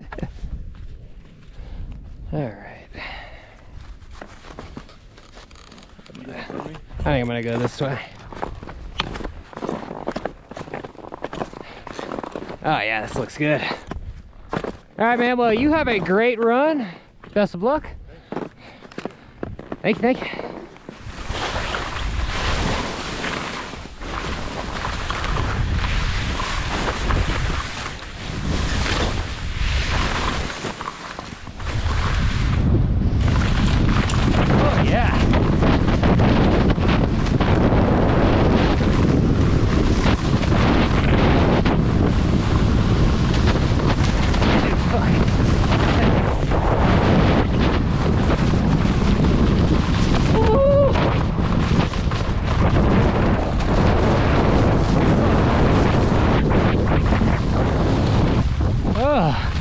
All right. I think I'm gonna go this way. Oh yeah, this looks good. All right, man. Well, you have a great run. Best of luck. Thank you, thank you. Oh yeah. Oh. Woo!